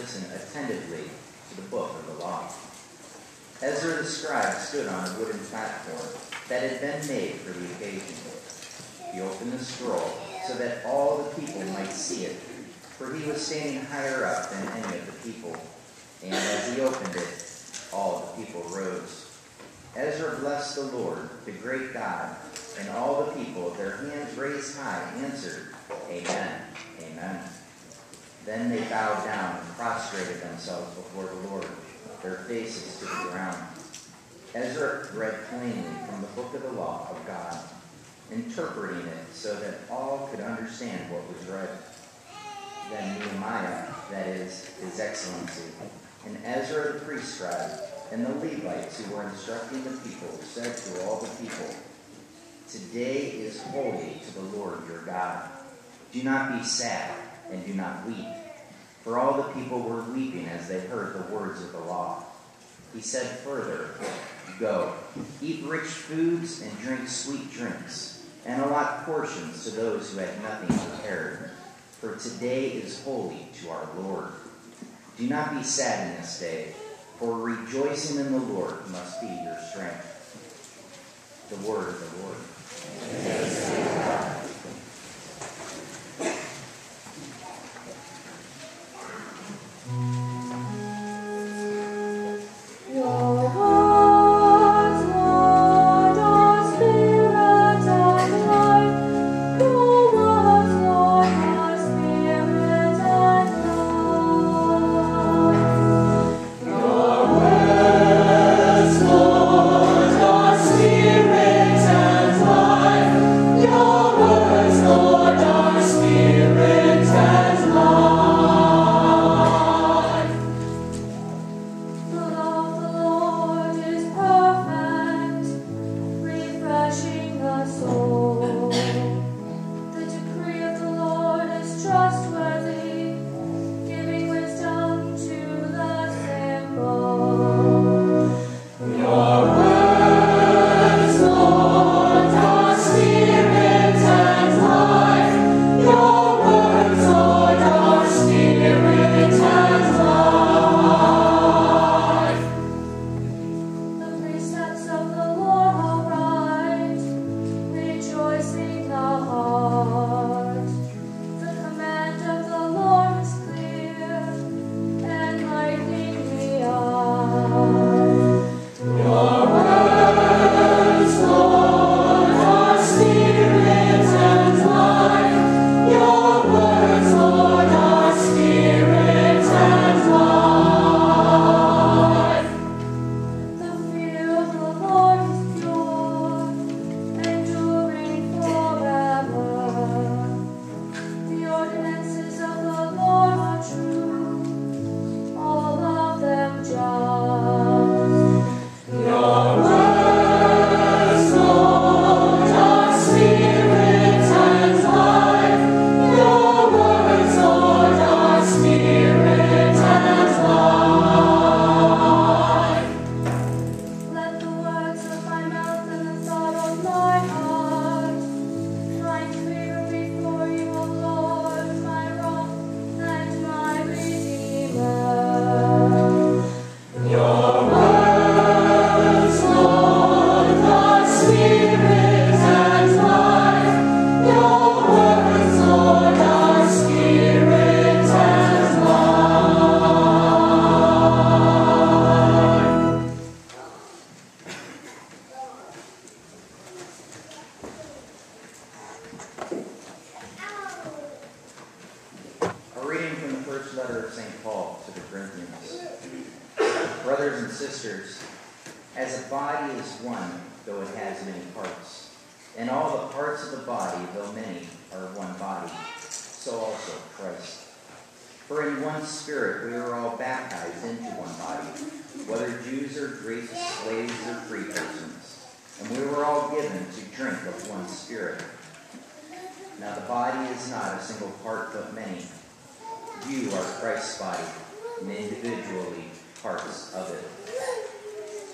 listened attentively to the book of the law. Ezra the scribe stood on a wooden platform that had been made for the occasion. He opened the scroll so that all the people might see it, for he was standing higher up than any of the people. And as he opened it, all the people rose. Ezra blessed the Lord, the great God, and all the people, their hands raised high, answered, Amen, Amen. Then they bowed down and prostrated themselves before the Lord, their faces to the ground. Ezra read plainly from the book of the law of God, interpreting it so that all could understand what was read. Then Nehemiah, that is, His Excellency, and Ezra the priest scribe, and the Levites who were instructing the people said to all the people, Today is holy to the Lord your God. Do not be sad and do not weep. For all the people were weeping as they heard the words of the law. He said further, Go, eat rich foods and drink sweet drinks, and allot portions to those who had nothing prepared. For today is holy to our Lord. Do not be sad in this day, for rejoicing in the Lord must be your strength. The word of the Lord. Body is one, though it has many parts, and all the parts of the body, though many, are one body, so also Christ. For in one spirit we are all baptized into one body, whether Jews or Greeks, slaves or free persons, and we were all given to drink of one spirit. Now the body is not a single part, but many. You are Christ's body, and individually parts of it.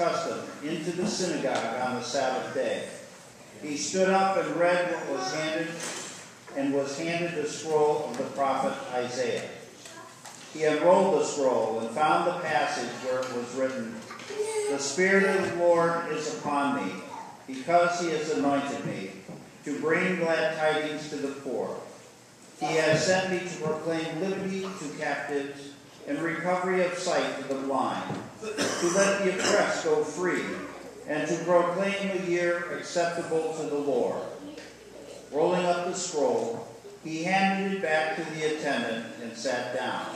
Custom into the synagogue on the Sabbath day. He stood up and read what was handed and was handed the scroll of the prophet Isaiah. He unrolled the scroll and found the passage where it was written, The Spirit of the Lord is upon me, because he has anointed me to bring glad tidings to the poor. He has sent me to proclaim liberty to captives and recovery of sight to the blind, to let the oppressed go free, and to proclaim a year acceptable to the Lord. Rolling up the scroll, he handed it back to the attendant and sat down.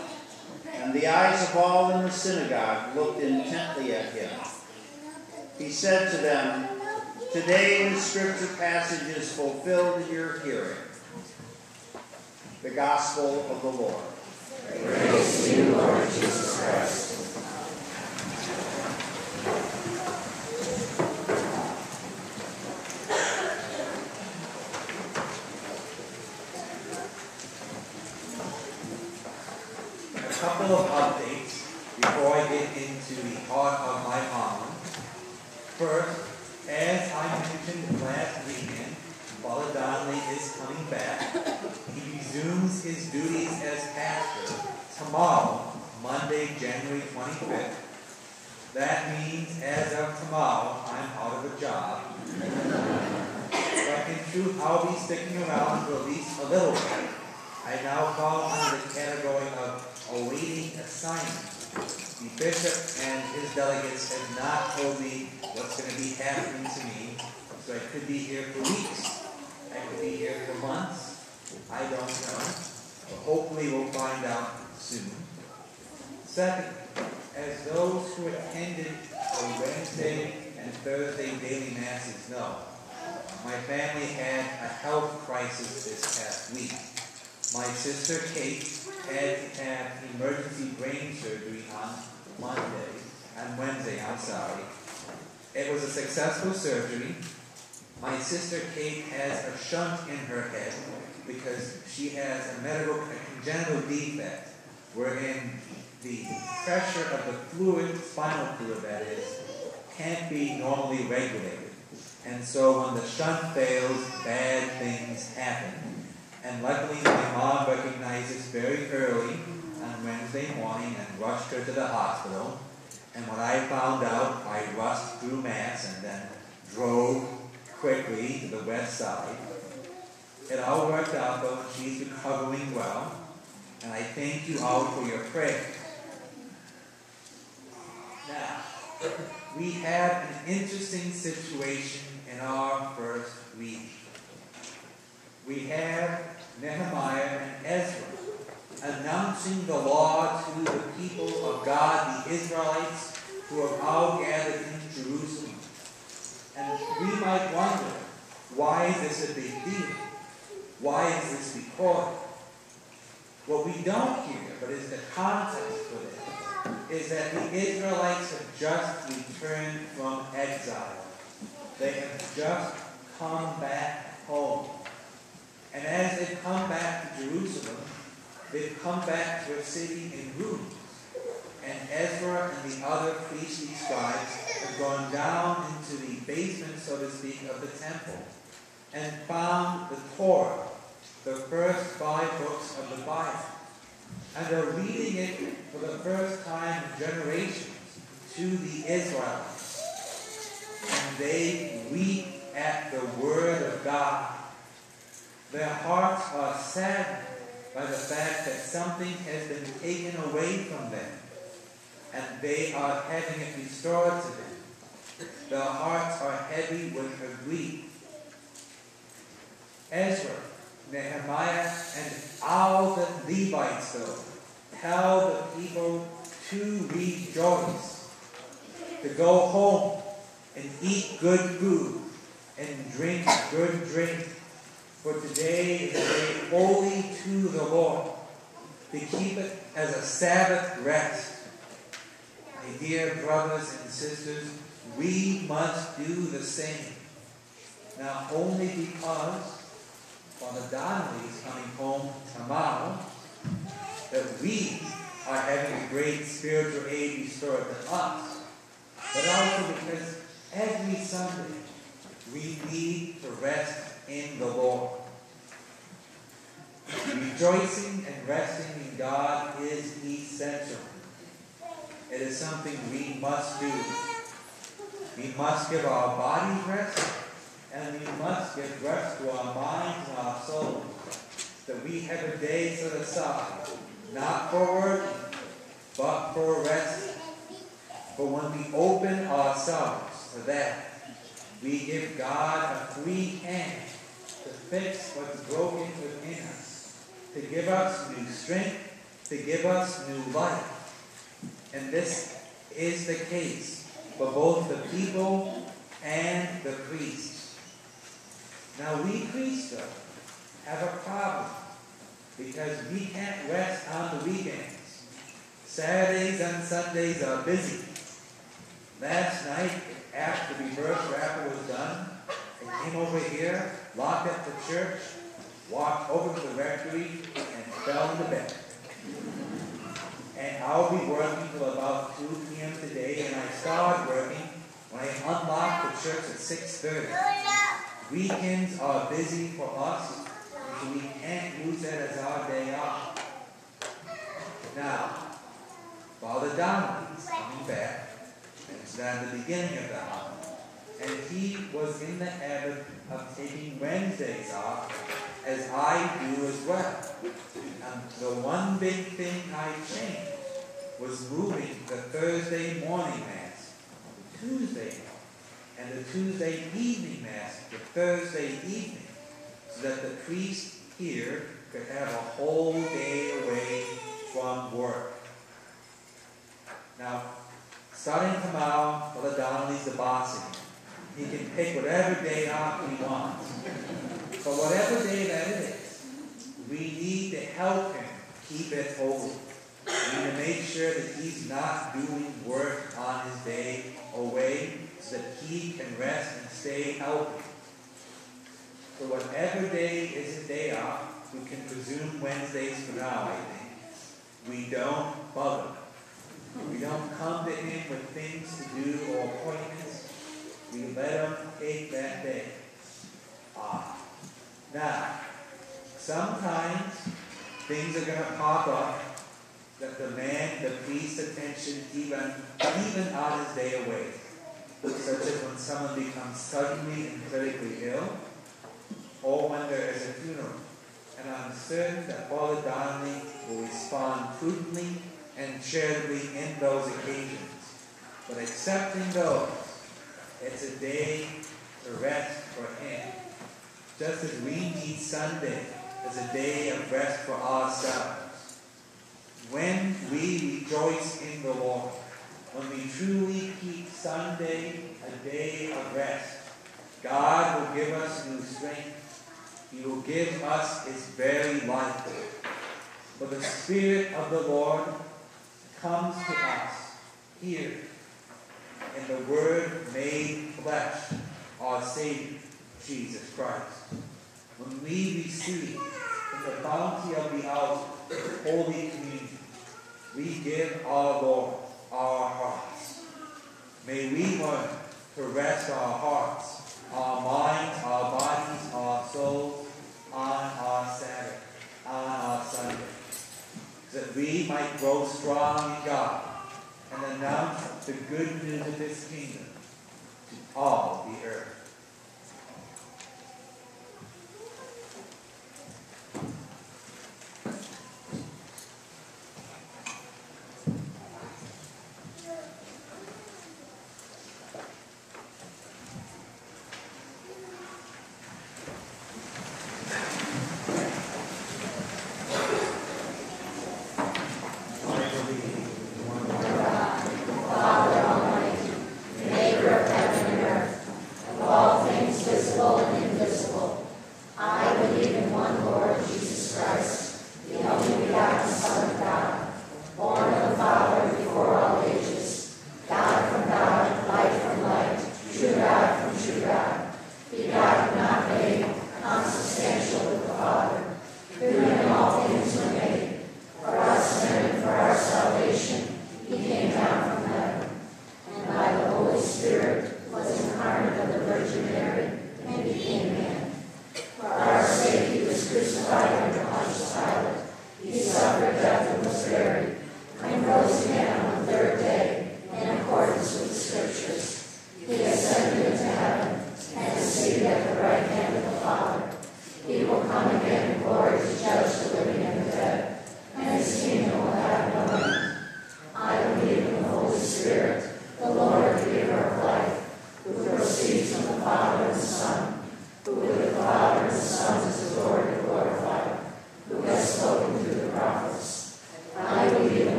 And the eyes of all in the synagogue looked intently at him. He said to them, Today the scripture passage is fulfilled in your hearing. The Gospel of the Lord. A couple of updates before I get into the heart of my homily. First, as I mentioned last weekend, Father Donnelly is coming back. Resumes his duties as pastor tomorrow, Monday, January 25th. That means as of tomorrow, I'm out of a job. But in truth, I'll be sticking around for at least a little bit. I now fall under the category of awaiting assignment. The bishop and his delegates have not told me what's going to be happening to me, so I could be here for weeks. I could be here for months. I don't know. But hopefully we'll find out soon. Second, as those who attended the Wednesday and Thursday daily masses know, my family had a health crisis this past week. My sister Kate had to have emergency brain surgery on Monday, on Wednesday, I'm sorry. It was a successful surgery. My sister Kate has a shunt in her head because she has a medical, a congenital defect wherein the pressure of the fluid, spinal fluid that is, can't be normally regulated. And so when the shunt fails, bad things happen. And luckily my mom recognized this very early on Wednesday morning and rushed her to the hospital. And when I found out, I rushed through Mass and then drove quickly to the west side. It all worked out though, and she's recovering well. And I thank you all for your prayers. Now, we have an interesting situation in our first week. We have Nehemiah and Ezra announcing the law to the people of God, the Israelites, who are all gathered in Jerusalem. And we might wonder, why is this a big deal? Why is this recorded? What we don't hear, but is the context for this, is that the Israelites have just returned from exile. They have just come back home. And as they've come back to Jerusalem, they've come back to a city in ruins. And Ezra and the other priestly scribes have gone down into the basement, so to speak, of the temple and found the Torah, the first five books of the Bible. And they're reading it for the first time in generations to the Israelites. And they weep at the word of God. Their hearts are saddened by the fact that something has been taken away from them and they are having it restored to them. Their hearts are heavy with her grief. Ezra, Nehemiah, and all the Levites, though, tell the people to rejoice, to go home and eat good food and drink good drink. For today is a day holy to the Lord, to keep it as a Sabbath rest. My dear brothers and sisters, we must do the same. Not only because Father Donnelly is coming home tomorrow, that we are having a great spiritual aid restored to us, but also because every Sunday we need to rest in the Lord. Rejoicing and resting in God is essential. It is something we must do. We must give our bodies rest, and we must give rest to our minds and our souls. That we have a day set aside, not for work, but for rest. But when we open ourselves to that, we give God a free hand to fix what's broken within us, to give us new strength, to give us new life. And this is the case for both the people and the priests. Now we priests, though, have a problem because we can't rest on the weekends. Saturdays and Sundays are busy. Last night, after the reverse raffle was done, I came over here, locked up the church, walked over to the rectory, and fell into bed. And I'll be working till about 2 p.m. today, and I start working when I unlock the church at 6.30. Weekends are busy for us, so we can't use that as our day off. Now, Father Donnelly is coming back, and it's at the beginning of the holiday. And he was in the habit of taking Wednesdays off, as I do as well. And the one big thing I changed was moving the Thursday morning Mass Tuesday morning, and the Tuesday evening Mass to Thursday evening, so that the priest here could have a whole day away from work. Now, starting tomorrow, Brother Donnelly's the boss again. He can pick whatever day off he wants. But whatever day that is, we need to help him keep it holy. We need to make sure that he's not doing work on his day away so that he can rest and stay healthy. So whatever day is a day off, we can presume Wednesdays think. We don't bother. We don't come to him with things to do or appointments. We let him take that day off. Now, sometimes things are going to pop up that demand the priest's attention even, even his day away. Such as when someone becomes suddenly and critically ill, or when there is a funeral. And I'm certain that Father Donnelly will respond prudently and charitably in those occasions. But accepting those, it's a day to rest for him. Just as we need Sunday as a day of rest for ourselves. When we rejoice in the Lord, when we truly keep Sunday a day of rest, God will give us new strength. He will give us His very life. For the Spirit of the Lord comes to us here in the Word made flesh, our Savior, Jesus Christ. When we receive the bounty of the hour Holy Communion, we give our Lord our hearts. May we learn to rest our hearts, our minds, our bodies, our souls on our Sabbath, on our Sunday, that we might grow strong in God and announce the good news of His kingdom to all the earth.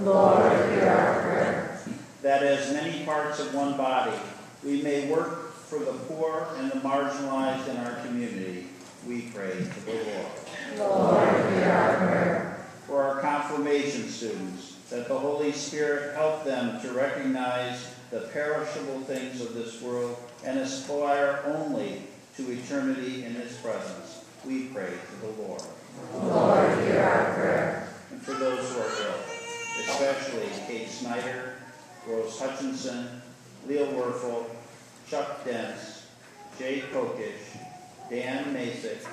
Lord. Hear our prayer. that as many parts of one body, we may work for the poor and the marginalized in our community, we pray to the Lord. Lord, hear our prayer. For our confirmation students, that the Holy Spirit help them to recognize the perishable things of this world and aspire only to eternity in His presence, we pray to the Lord. Lord, hear our prayer. And for those who are ill, especially Kate Snyder, Rose Hutchinson, Leo Werfel, Chuck Dents, Jay Kokish, Dan Masick,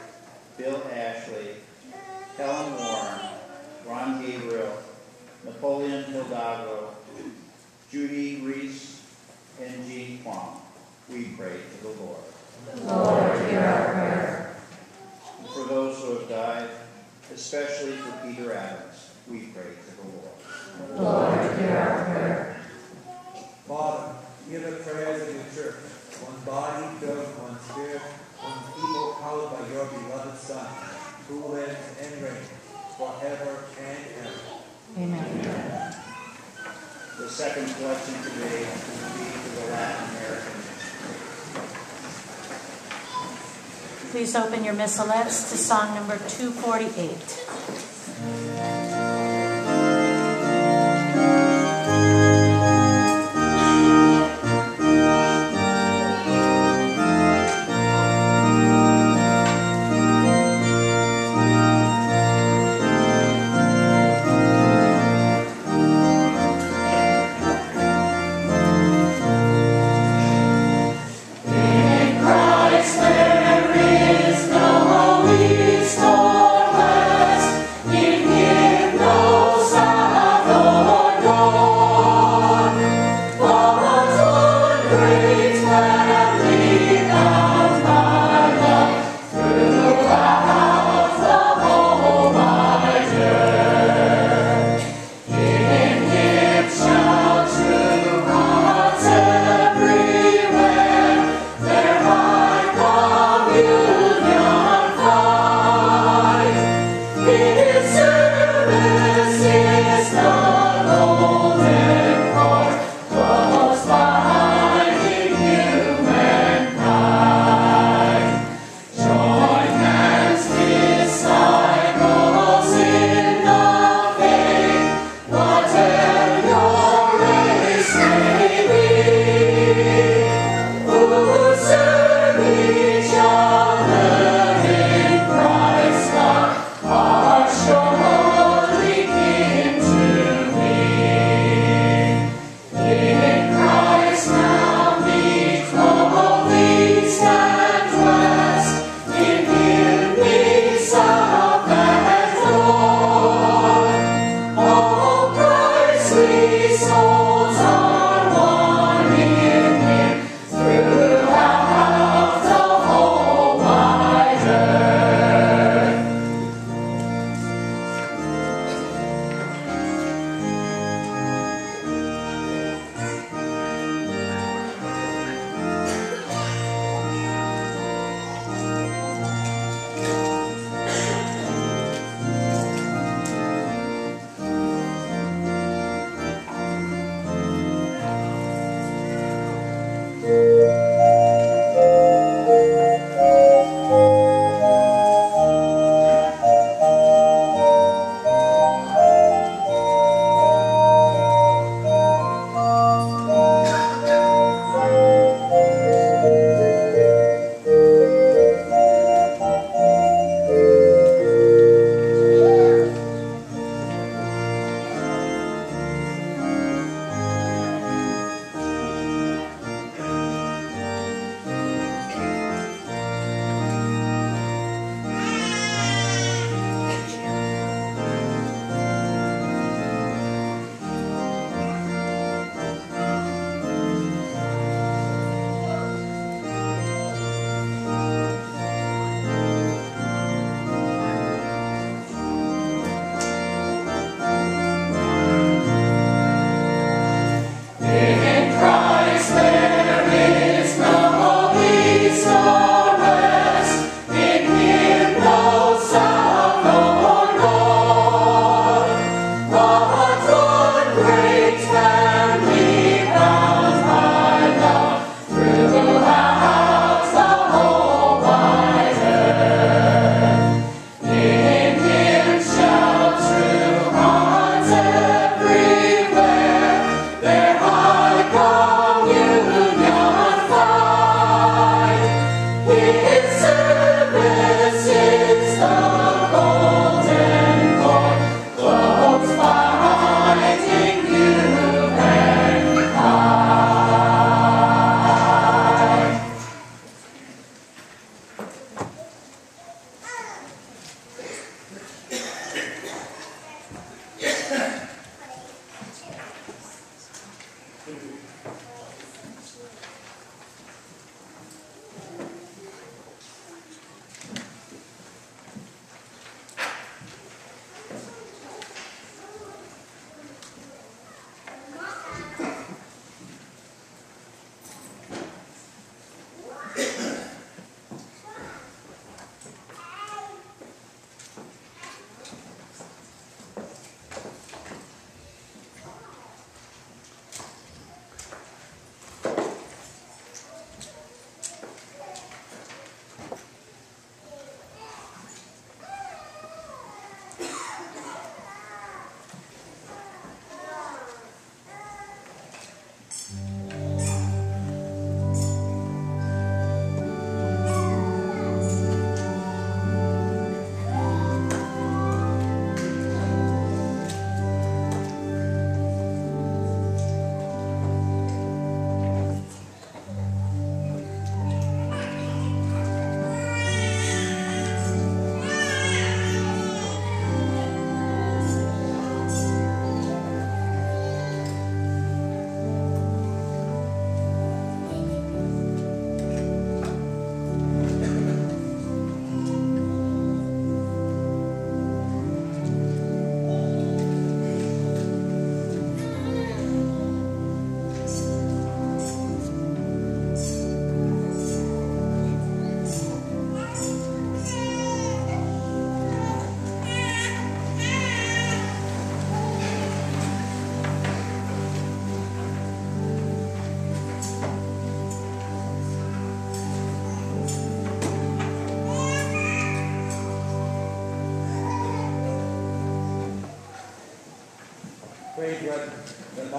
Bill Ashley, Helen Warren, Ron Gabriel, Napoleon Hidalgo, Judy Reese, and Jean Kwong. We pray to the Lord. Lord, hear our prayer. For those who have died, especially for Peter Adams, we pray to the Lord. Lord, hear our prayer. Father, hear the prayers of your church, one body filled with one spirit, one people called by your beloved Son, who lives and reigns forever and ever. Amen. The second collection today will be for the Latin American mission. Please open your missalettes to song number 248.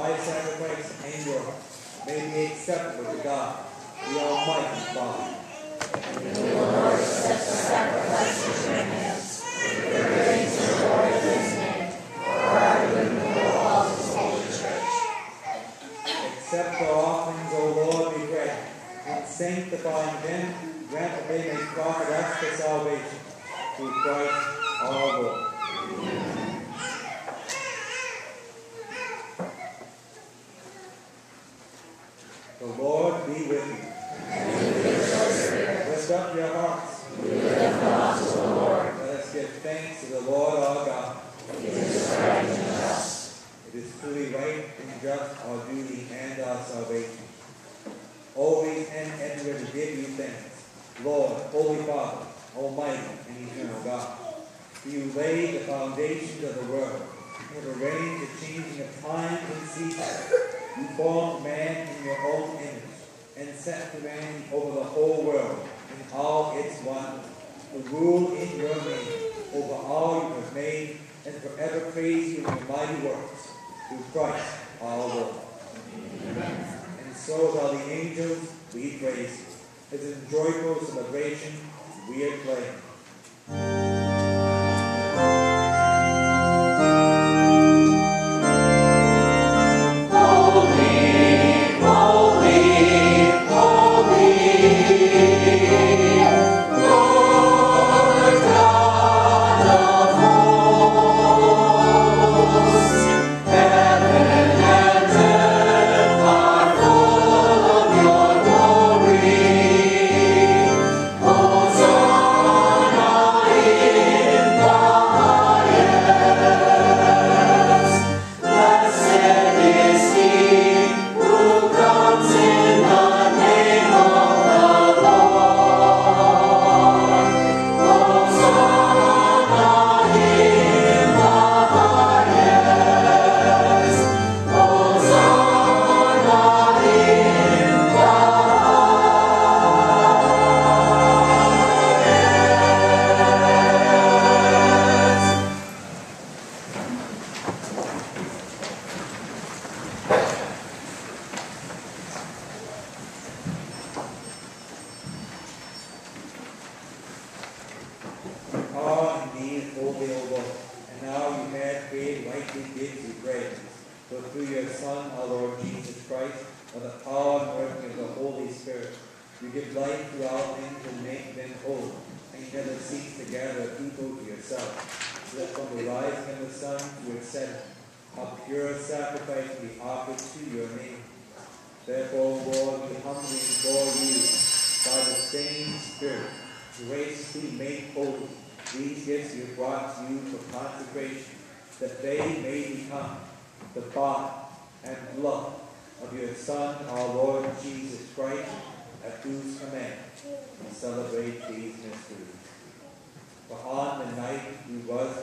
Why is that?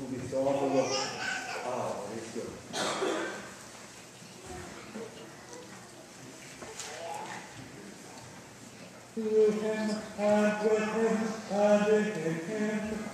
Ubisofilo. Ah, You can have your friends, have your.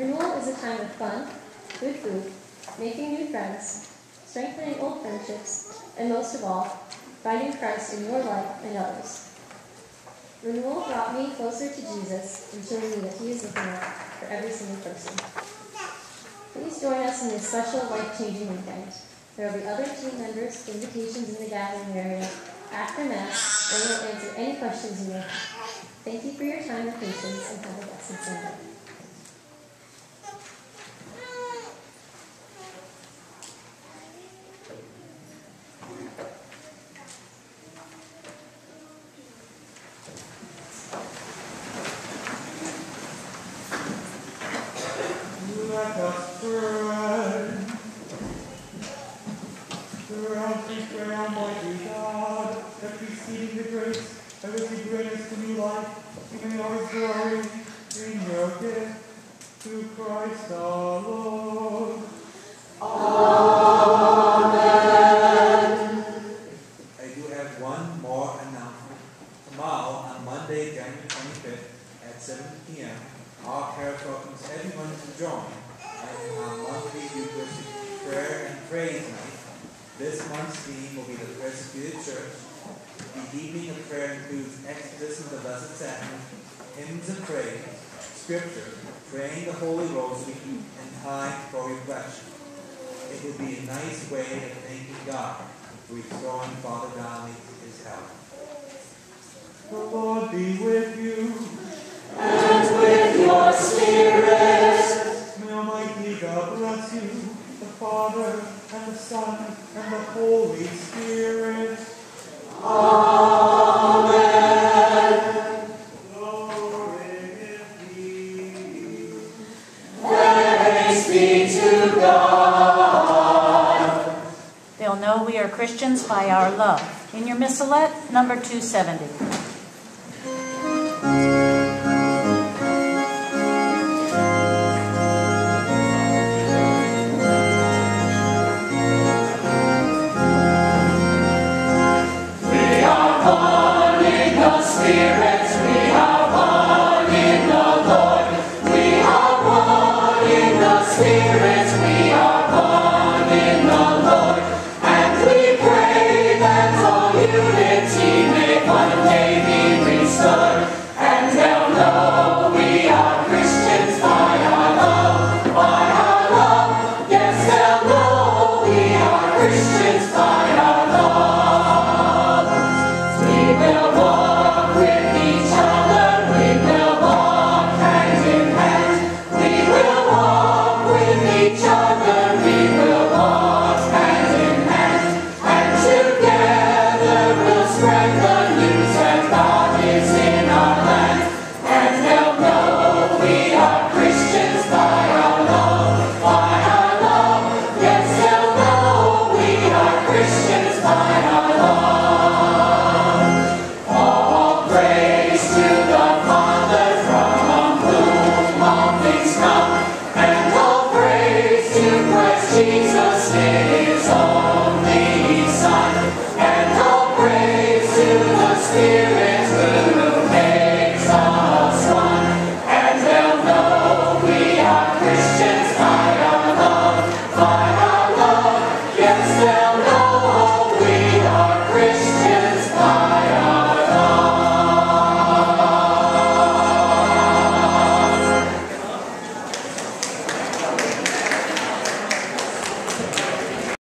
Renewal is a time of fun, good food, making new friends, strengthening old friendships, and most of all, finding Christ in your life and others. Renewal brought me closer to Jesus and showed me that He is looking out for every single person. Please join us in this special life-changing weekend. There will be other team members, invitations in the gathering area. After Mass, they will answer any questions you may have. Thank you for your time and patience, and have a blessed Sunday. know we are Christians by our love. In your missalette, number 270.